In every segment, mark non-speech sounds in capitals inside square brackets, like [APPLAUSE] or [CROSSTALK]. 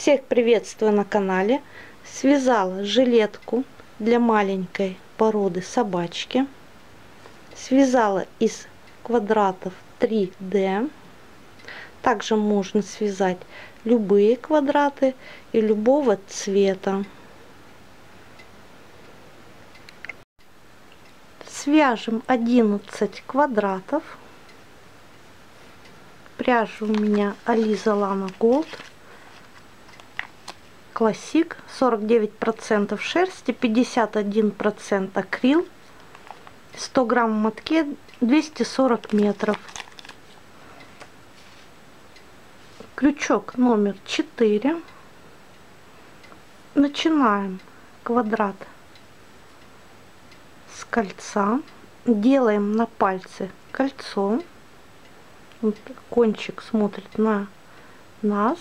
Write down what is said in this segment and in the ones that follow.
Всех приветствую на канале. Связала жилетку для маленькой породы собачки. Связала из квадратов 3D. Также можно связать любые квадраты и любого цвета. Свяжем 11 квадратов. Пряжа у меня Alize Lana Gold. Classic. 49% шерсти, 51% акрил. 100 грамм в мотке, 240 метров. Крючок номер 4. Начинаем квадрат с кольца. Делаем на пальце кольцо. Вот кончик смотрит на нас.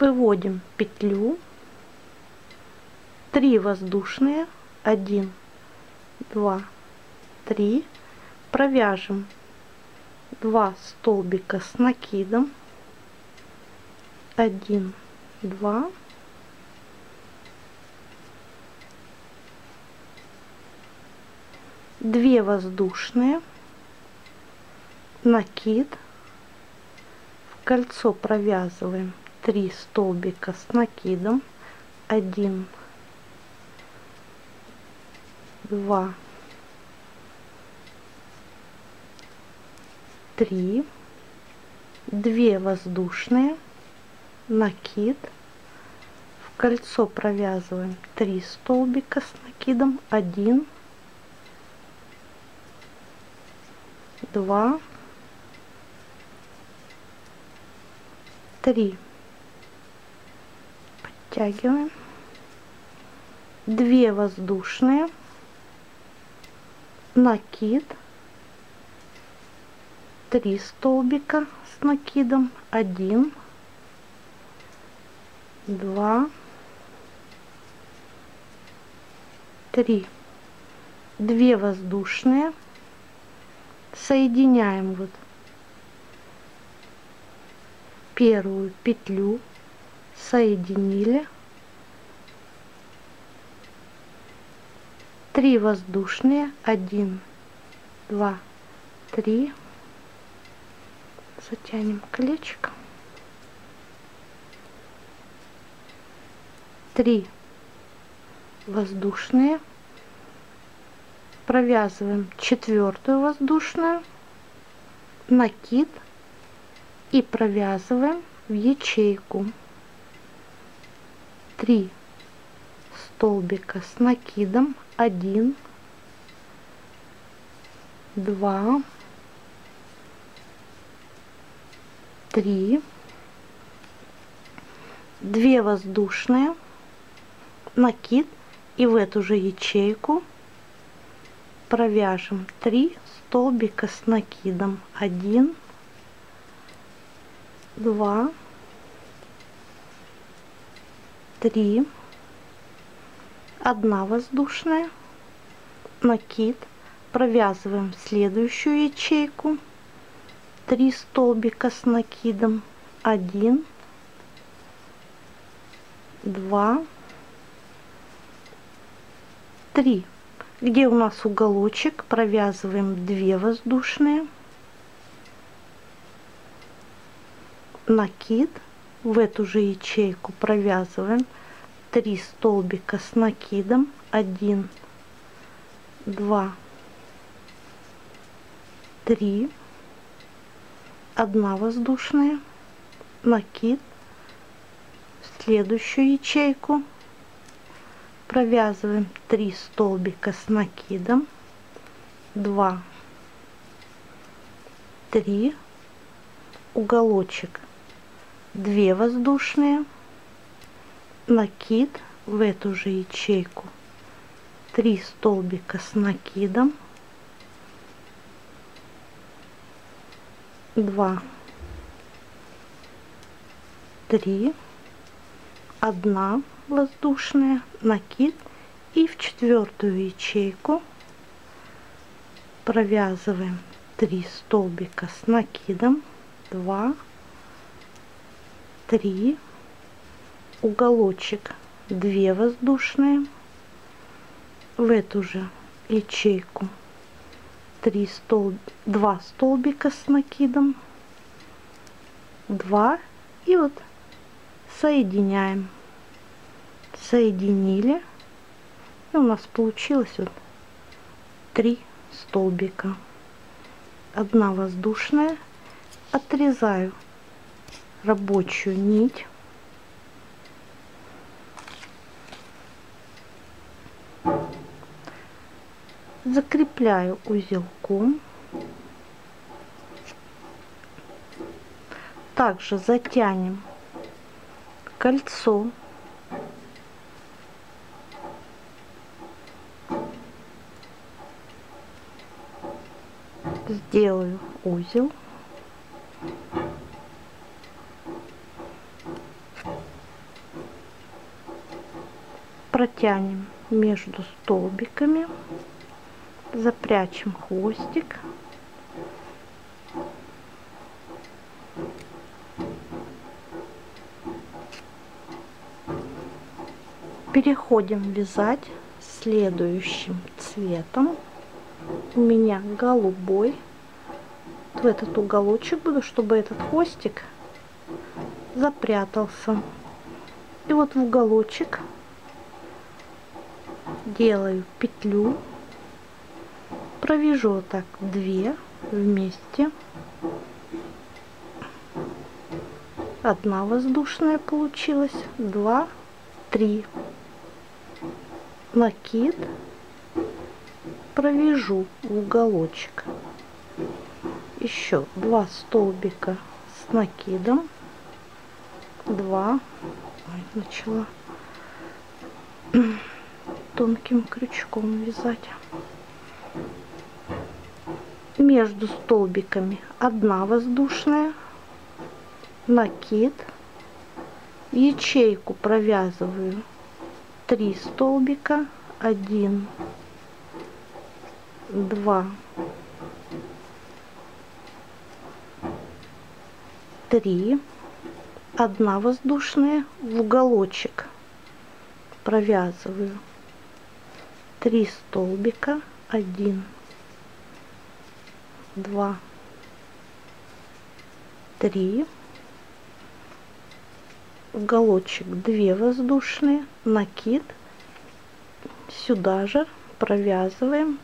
Выводим петлю. Три воздушные. Один, два, три. Провяжем два столбика с накидом. Один, два. Две воздушные. Накид. В кольцо провязываем три столбика с накидом. Один, два, три, две воздушные, накид, в кольцо провязываем три столбика с накидом, один, два, три, подтягиваем, две воздушные, накид, три столбика с накидом, один, два, три, две воздушные, соединяем вот первую петлю, соединили, три воздушные, один, два, три, затянем колечко. Три воздушные. Провязываем четвертую воздушную, накид и провязываем в ячейку. Три столбика с накидом. Один, два, три, две воздушные, накид и в эту же ячейку провяжем 3 столбика с накидом. 1, 2, 3, 1 воздушная, накид, провязываем следующую ячейку. 3 столбика с накидом. 1 2 3 где у нас уголочек? Провязываем 2 воздушные. Накид в эту же ячейку провязываем 3 столбика с накидом. 1 2 3 одна воздушная, накид, в следующую ячейку. Провязываем 3 столбика с накидом, 2, 3, уголочек, 2 воздушные, накид в эту же ячейку, 3 столбика с накидом, два, три, одна воздушная, накид и в четвертую ячейку провязываем 3 столбика с накидом 2 3 уголочек 2 воздушные в эту же ячейку 3 столб 2 столбика с накидом 2 и вот соединяем. Соединили и у нас получилось вот 3 столбика. Одна воздушная отрезаю рабочую нить. Закрепляю узелком. Также затянем кольцо. Сделаю узел протянем между столбиками запрячем хвостик. Переходим вязать следующим цветом. У меня голубой. В этот уголочек буду чтобы этот хвостик запрятался. И вот в уголочек делаю петлю провяжу так две вместе. Одна воздушная получилась два три. Накид провяжу уголочек. Еще два столбика с накидом. Два. Ой, начала тонким крючком вязать. Между столбиками одна воздушная накид. Ячейку провязываю 3 столбика 1 2 3 1 воздушная в уголочек провязываю 3 столбика 1 2 3 уголочек 2 воздушные накид сюда же провязываем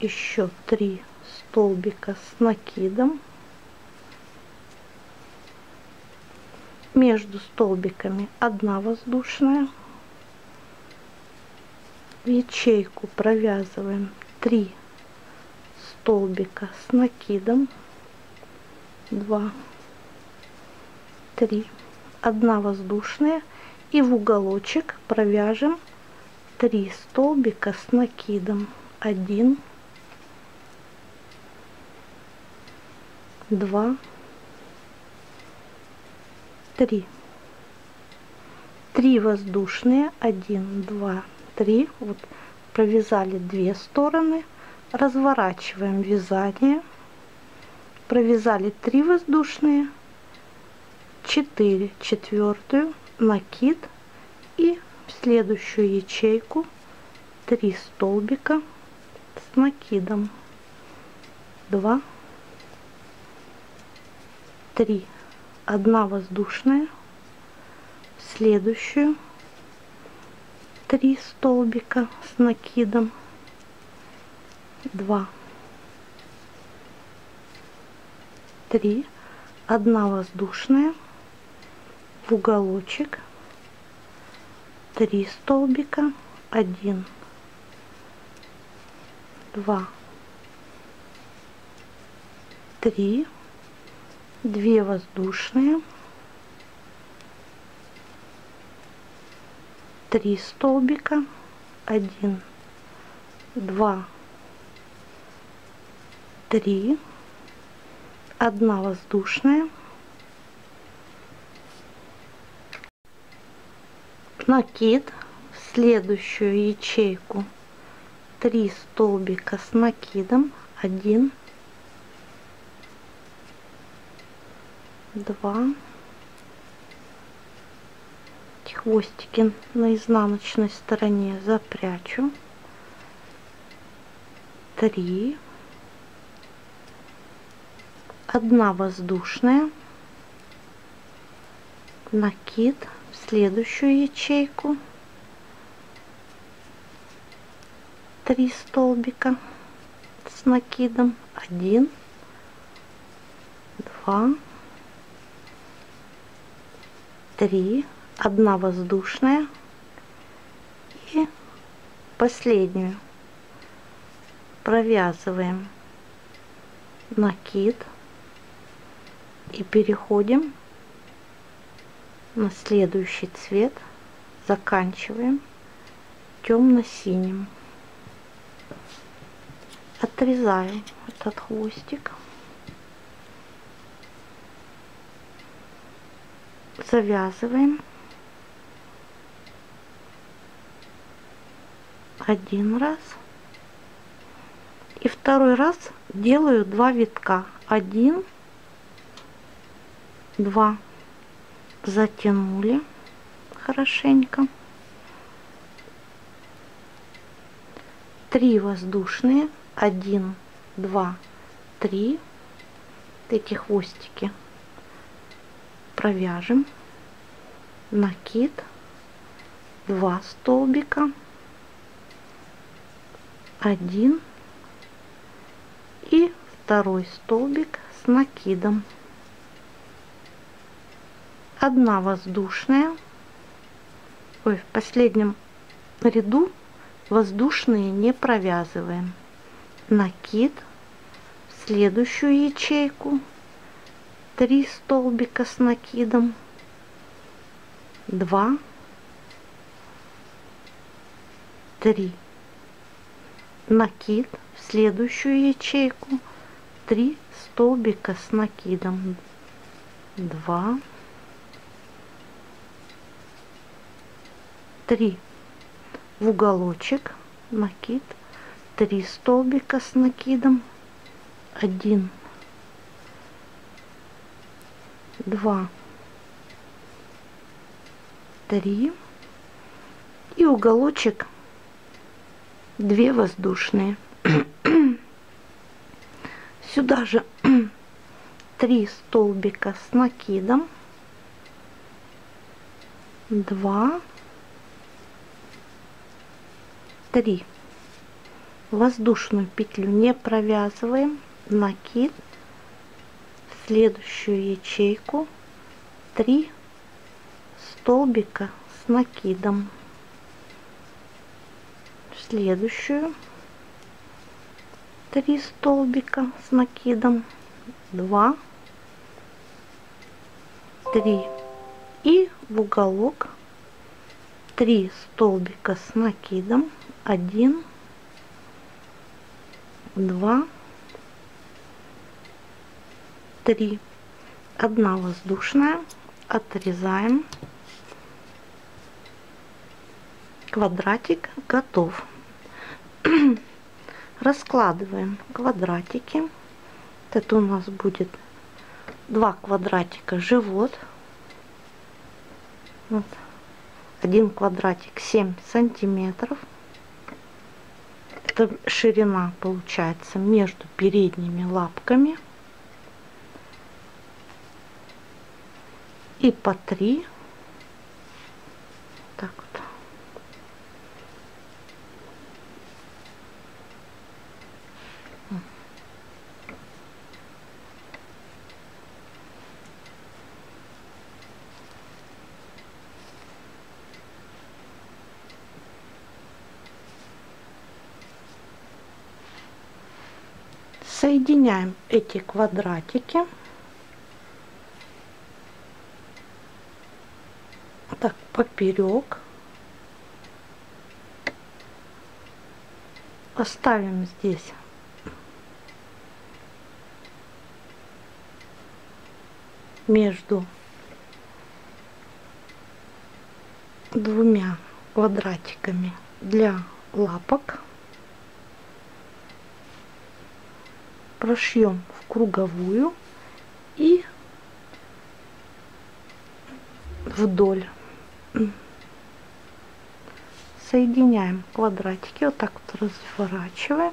еще 3 столбика с накидом. Между столбиками одна воздушная в ячейку провязываем 3 столбика с накидом. 2 3 1 воздушная. И в уголочек провяжем 3 столбика с накидом. 1 2 3 3 воздушные. 1 2 3 вот провязали две стороны. Разворачиваем вязание. Провязали 3 воздушные. 4 четвертую. Накид. И в следующую ячейку 3 столбика с накидом. 2 3 1 воздушная. В следующую 3 столбика с накидом. 2 3 1 воздушная. В уголочек. 3 столбика. 1 2 3 2 воздушные 3 столбика. 1 2 3 1 воздушная. Накид. В следующую ячейку 3 столбика с накидом. 1 2 хвостики на изнаночной стороне запрячу. Три. Одна воздушная. Накид в следующую ячейку. Три столбика с накидом. Один, два, три, одна воздушная и последнюю. Провязываем накид и переходим на следующий цвет. Заканчиваем темно-синим. Отрезаю этот хвостик. Завязываем один раз. И второй раз делаю два витка. Один два. Затянули хорошенько. Три воздушные. Один два три. Эти хвостики провяжем. Накид. 2 столбика 1 и второй столбик с накидом. Одна воздушная ой, в последнем ряду воздушные не провязываем. Накид в следующую ячейку 3 столбика с накидом 2 3 накид. В следующую ячейку. 3 столбика с накидом. 2 3 в уголочек. Накид. 3 столбика с накидом. 1 два, три. И уголочек две воздушные. [CLEARS THROAT] Сюда же [CLEARS THROAT] три столбика с накидом, два, три. Воздушную петлю не провязываем, накид. Следующую ячейку. 3 столбика с накидом. в следующую. 3 столбика с накидом. 2 3 и в уголок 3 столбика с накидом. 1 2 3 одна воздушная. Отрезаем. Квадратик готов [CLEARS THROAT] Раскладываем квадратики. Это у нас будет два квадратика живот. Вот. Один квадратик 7 сантиметров. Это ширина получается между передними лапками. И по три. Соединяем эти квадратики. Так поперек. Оставим здесь. Между двумя квадратиками для лапок прошьем в круговую и вдоль. Соединяем квадратики вот так вот разворачиваем.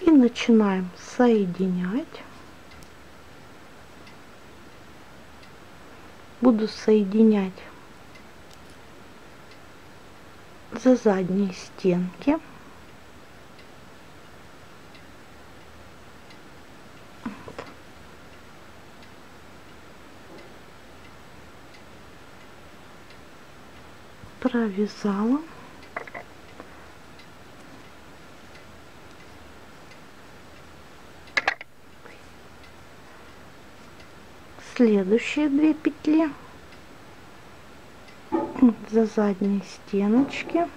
И начинаем соединять буду соединять за задние стенки. провязала следующие две петли. За задние стеночки.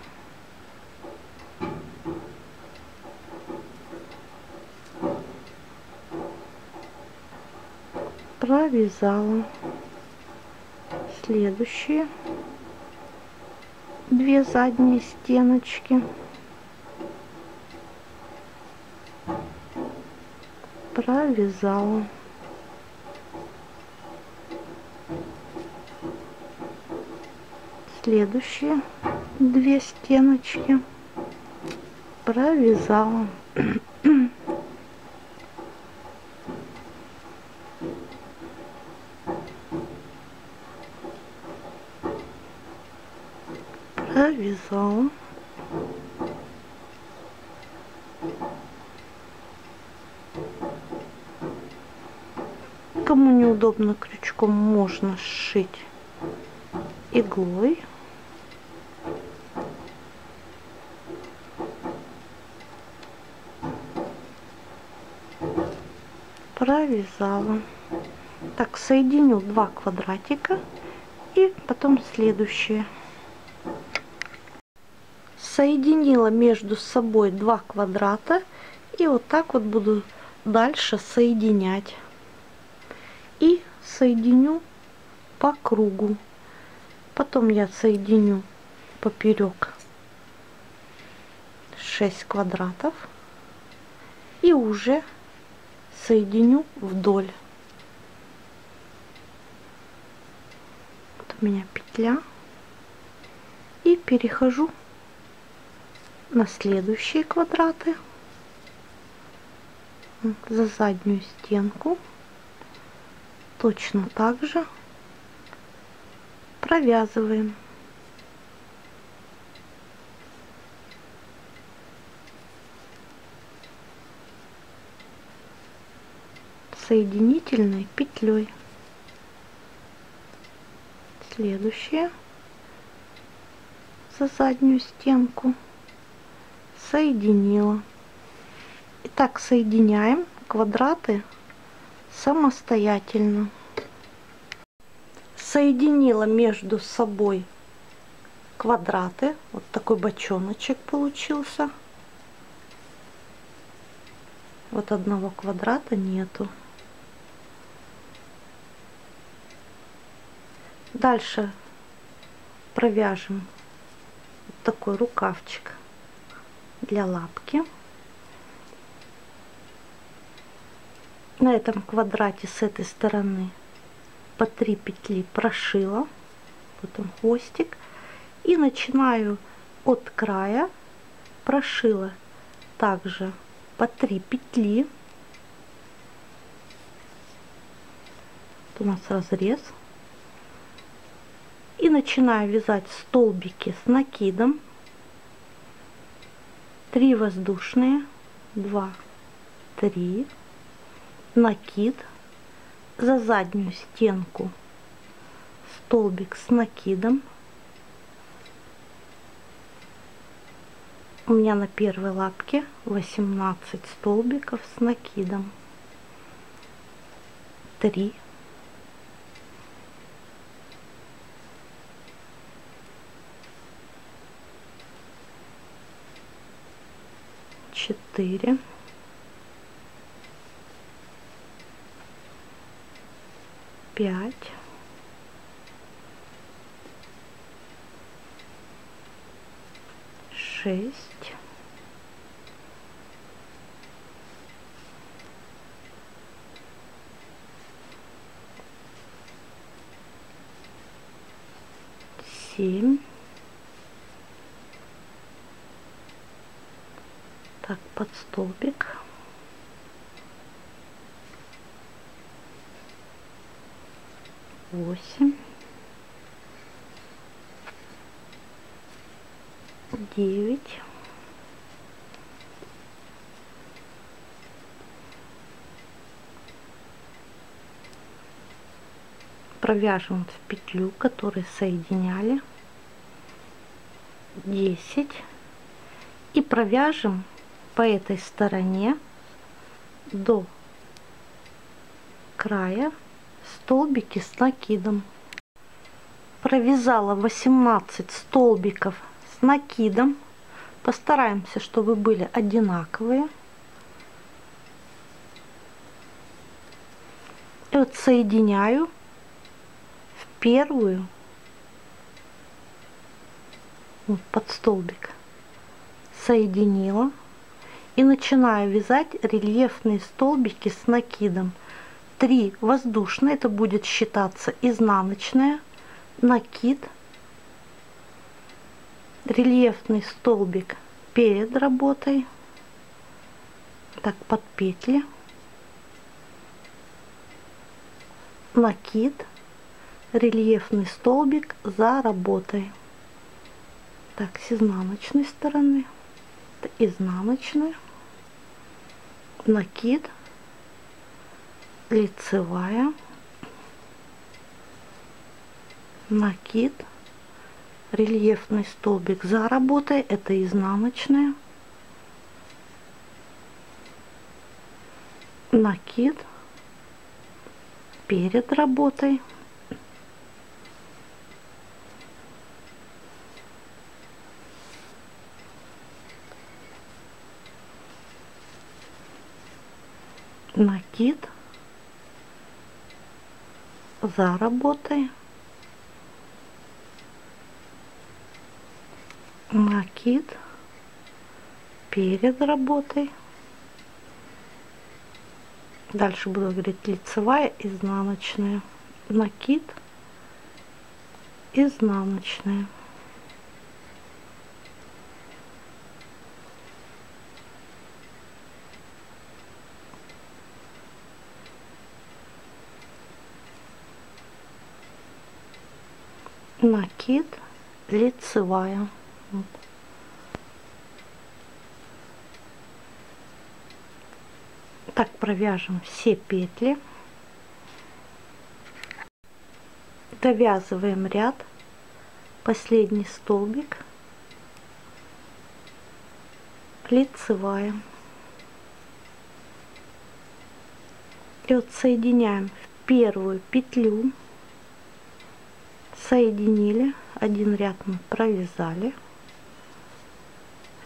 Провязала. Следующие две задние стеночки. Провязала следующие две стеночки. Провязала. Провязала. Кому неудобно крючком можно сшить иглой провязала так соединю два квадратика и потом следующие соединила между собой два квадрата и вот так вот буду дальше соединять. И соединю по кругу. Потом я соединю поперек 6 квадратов и уже соединю вдоль. Вот у меня петля. И перехожу на следующие квадраты за заднюю стенку точно так же провязываем соединительной петлей. Следующее за заднюю стенку соединила. Итак, соединяем квадраты самостоятельно. Соединила между собой квадраты. Вот такой бочоночек получился. Вот одного квадрата нету. Дальше провяжем вот такой рукавчик для лапки. На этом квадрате с этой стороны по 3 петли прошила, потом хвостик и начинаю от края прошила также по 3 петли. Вот у нас разрез и начинаю вязать столбики с накидом. 3 воздушные. 2 3 накид. За заднюю стенку столбик с накидом. У меня на первой лапке 18 столбиков с накидом. 3 четыре. Пять. Шесть. Семь. Столбик. Восемь. Девять. Провяжем в петлю которые соединяли. 10 и провяжем по этой стороне до края столбики с накидом. Провязала 18 столбиков с накидом. Постараемся чтобы были одинаковые. И вот соединяю первую вот под столбик. Соединила и начинаю вязать рельефные столбики с накидом. 3 воздушные это будет считаться изнаночная. Накид. Рельефный столбик перед работой. Так под петли. Накид. Рельефный столбик за работой. Так, с изнаночной стороны, это изнаночная, накид, лицевая, накид, рельефный столбик за работой, это изнаночная, накид перед работой, накид. За работой накид. Перед работой. Дальше буду говорить лицевая изнаночная. Накид. Изнаночная накид лицевая. Так провяжем все петли. Довязываем ряд. Последний столбик. Лицевая. И вот соединяем в первую петлю соединили один ряд мы провязали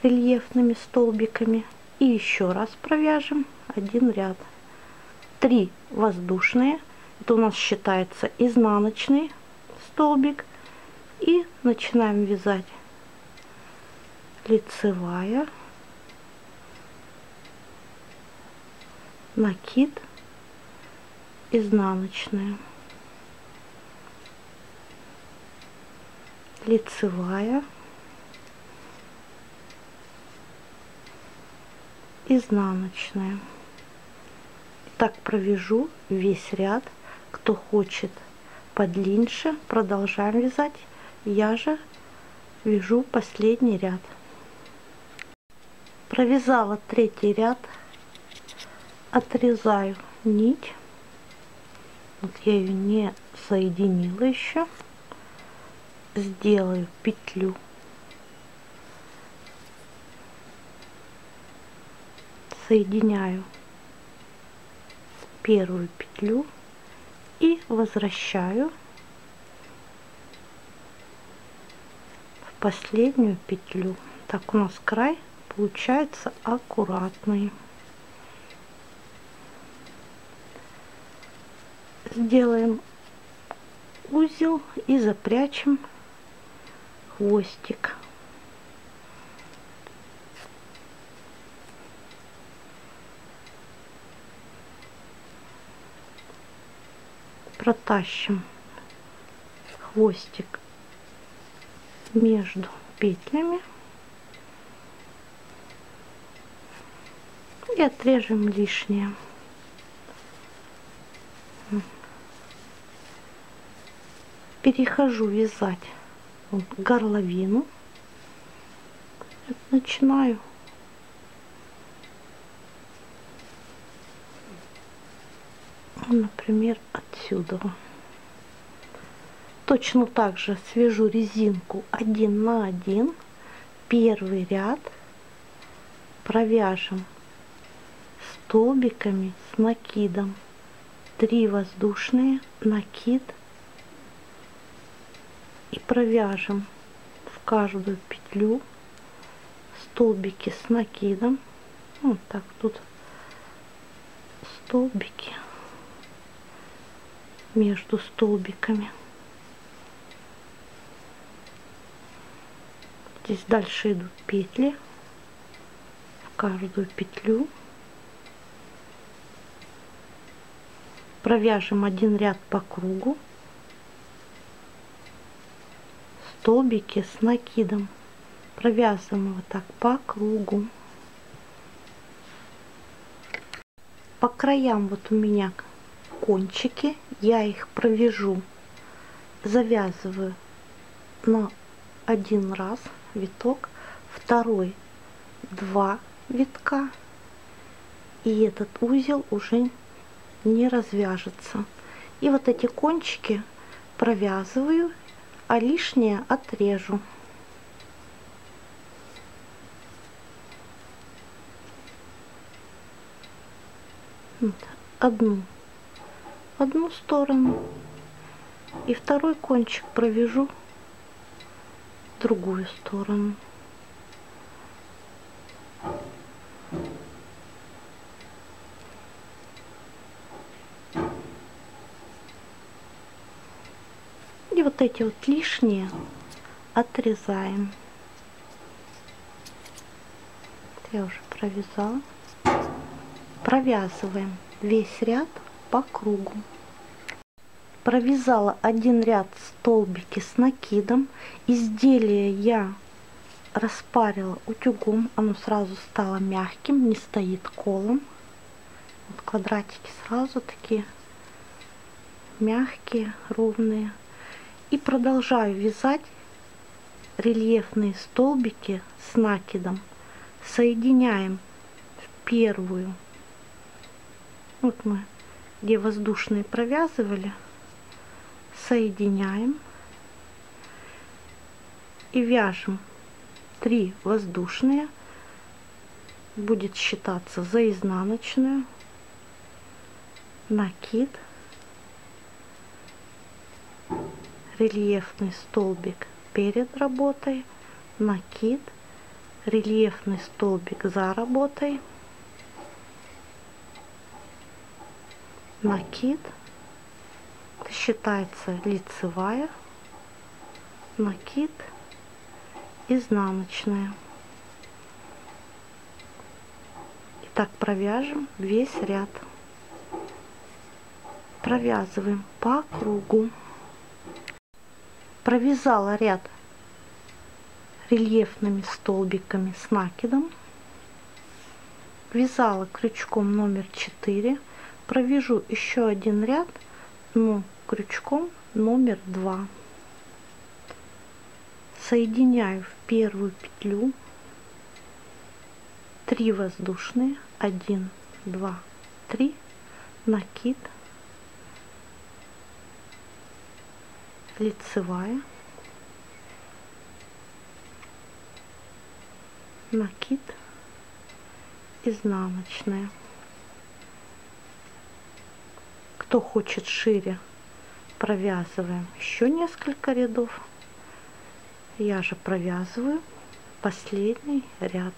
рельефными столбиками и еще раз провяжем один ряд. 3 воздушные это у нас считается изнаночный столбик и начинаем вязать. Лицевая накид изнаночная лицевая, изнаночная. Так провяжу весь ряд. Кто хочет подлиннее, продолжаем вязать. Я же вяжу последний ряд. Провязала третий ряд, отрезаю нить. Вот я ее не соединила еще сделаю петлю. Соединяю первую петлю и возвращаю в последнюю петлю. Так у нас край получается аккуратный. Сделаем узел и запрячем хвостик. Протащим хвостик между петлями и отрежем лишнее. Перехожу вязать горловину. Начинаю например, отсюда. Точно так же свяжу резинку один на один, первый ряд провяжем столбиками с накидом 3 воздушные накид и провяжем в каждую петлю столбики с накидом вот так тут столбики между столбиками. Здесь дальше идут петли в каждую петлю. Провяжем один ряд по кругу. Столбики с накидом. Провязываем вот так по кругу. По краям вот у меня кончики. Я их провяжу. Завязываю на один раз виток. Второй два витка. И этот узел уже не развяжется. И вот эти кончики провязываю а лишнее отрежу. Одну. Одну сторону. И второй кончик провяжу в другую сторону. Вот эти вот лишние отрезаем. Я уже провязала. Провязываем весь ряд по кругу. Провязала один ряд столбики с накидом. Изделие я распарила утюгом, оно сразу стало мягким, не стоит колом. Вот квадратики сразу такие мягкие, ровные. И продолжаю вязать рельефные столбики с накидом. Соединяем в первую. Вот мы где воздушные провязывали, соединяем. И вяжем 3 воздушные, будет считаться за изнаночную, накид, рельефный столбик перед работой, накид, рельефный столбик за работой, накид считается лицевая накид изнаночная. И так провяжем весь ряд. Провязываем по кругу провязала ряд рельефными столбиками с накидом. Вязала крючком номер 4 провяжу еще один ряд но крючком номер два. Соединяю в первую петлю 3 воздушные. 1 2 3 накид лицевая. Накид. Изнаночная. Кто хочет шире провязываем еще несколько рядов. Я же провязываю последний ряд.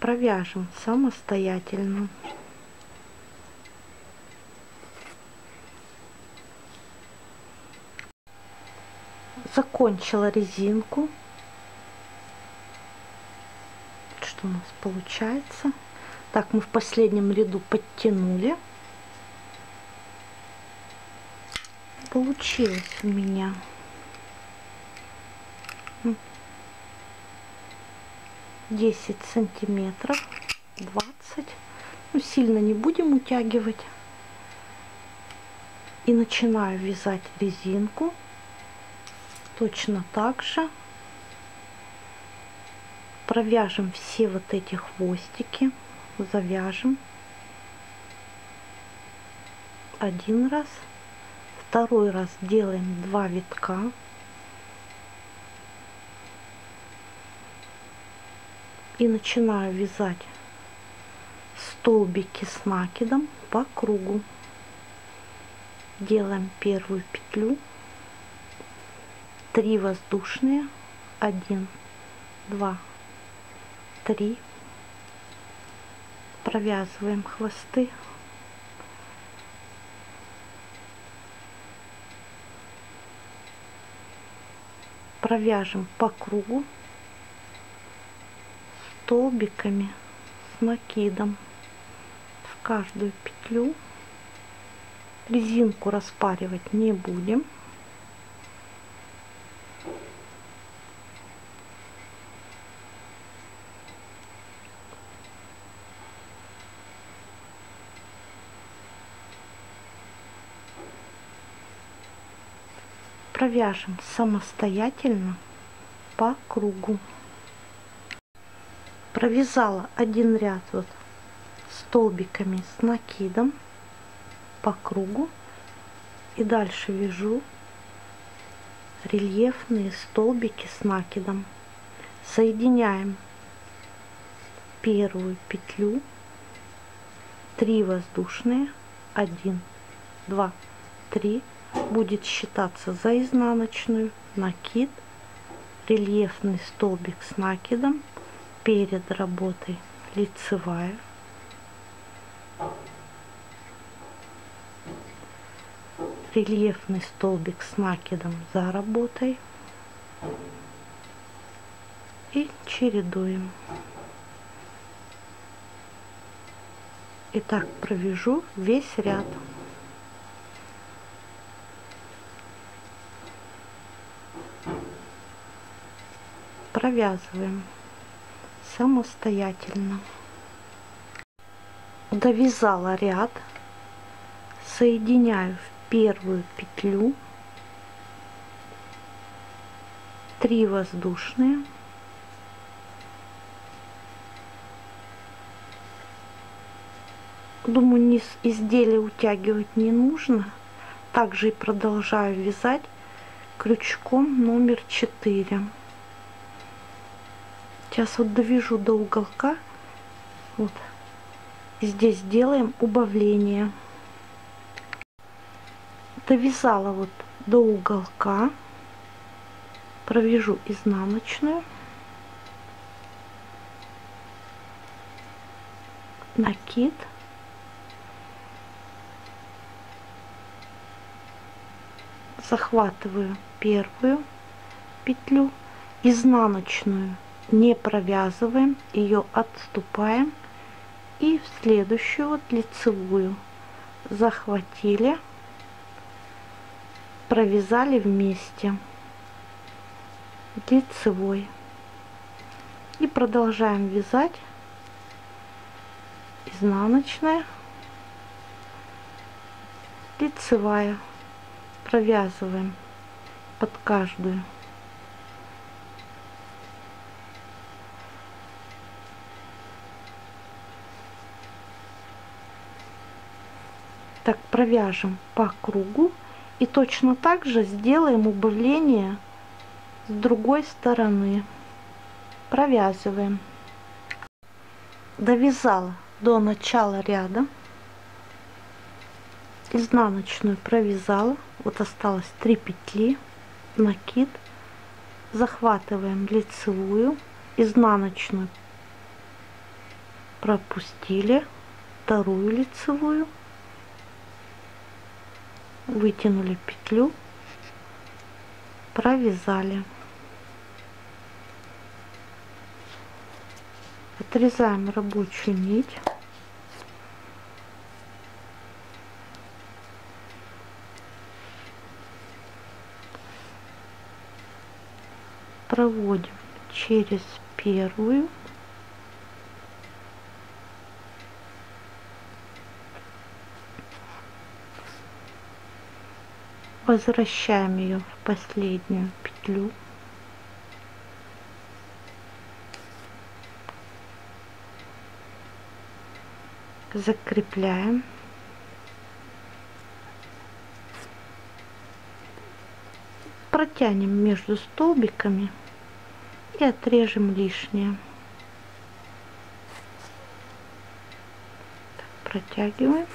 Провяжем самостоятельно закончила резинку. Что у нас получается? Так, мы в последнем ряду подтянули. Получилось у меня. Десять сантиметров, двадцать. Ну, сильно не будем утягивать. И начинаю вязать резинку точно так же. Провяжем все вот эти хвостики завяжем. Один раз. Второй раз делаем два витка. И начинаю вязать столбики с накидом по кругу. Делаем первую петлю 3 воздушные. 1 2 3 провязываем хвосты. Провяжем по кругу. Столбиками с накидом в каждую петлю. Резинку распаривать не будем провяжем самостоятельно по кругу. Провязала один ряд вот столбиками с накидом по кругу. И дальше вяжу рельефные столбики с накидом. Соединяем первую петлю. 3 воздушные. 1 2 3 будет считаться за изнаночную накид рельефный столбик с накидом перед работой лицевая. Рельефный столбик с накидом за работой. И чередуем. И так провяжу весь ряд провязываем самостоятельно. Довязала ряд соединяю в первую петлю. 3 воздушные. Думаю низ изделия утягивать не нужно. Также и продолжаю вязать крючком номер 4 Сейчас вот довяжу до уголка. Вот. Здесь делаем убавление. Довязала вот до уголка. Провяжу изнаночную. Накид. Захватываю первую петлю изнаночную не провязываем, ее отступаем и в следующую вот лицевую захватили, провязали вместе лицевой. И продолжаем вязать изнаночная лицевая. Провязываем под каждую так провяжем по кругу и точно так же сделаем убавление с другой стороны. Провязываем. Довязала до начала ряда. Изнаночную провязала. Вот осталось 3 петли. Накид. Захватываем лицевую. Изнаночную пропустили. Вторую лицевую вытянули петлю провязали. Отрезаем рабочую нить. Проводим через первую возвращаем ее в последнюю петлю. Закрепляем. Протянем между столбиками и отрежем лишнее. Протягиваем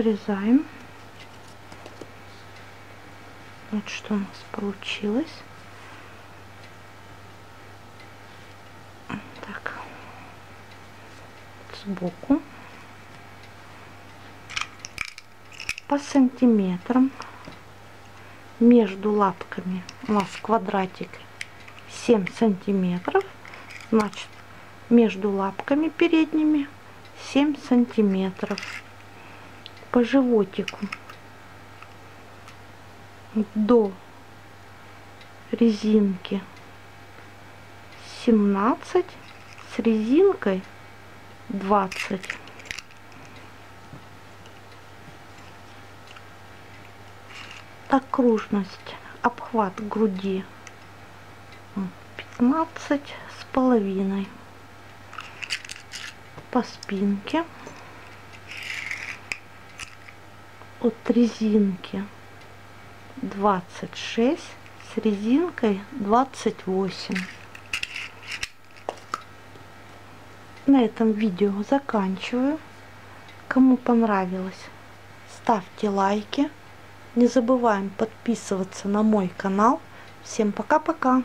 отрезаем. Вот что у нас получилось. Так. Сбоку. По сантиметрам между лапками у нас квадратик 7 сантиметров. Значит между лапками передними 7 сантиметров по животику. До резинки. 17 с резинкой 20 окружность обхват груди 15 с половиной. По спинке от резинки 26 с резинкой 28 на этом видео заканчиваю. Кому понравилось ставьте лайки. Не забываем подписываться на мой канал. Всем пока пока